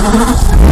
Gracias.